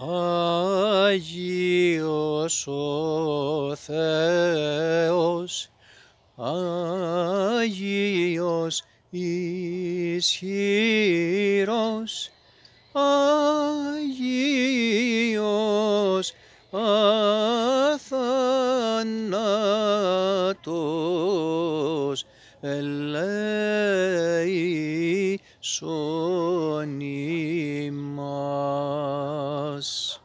Άγιος ο Θεός, Άγιος ισχυρός, Άγιος αθανάτος, ελέησον videos